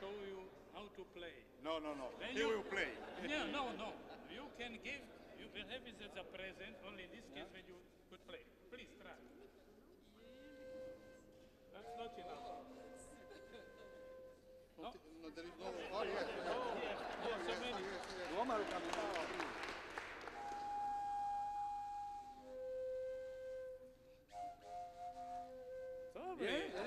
show you how to play. No, no, no. Then he you, will play. no, no, no. You can give, you can have it as a present, only in this case yeah. when you could play. Please try. That's not enough. No? no there is no. Oh, yes. Oh, yes. Oh, yes. So many. Yes, yes. Yeah.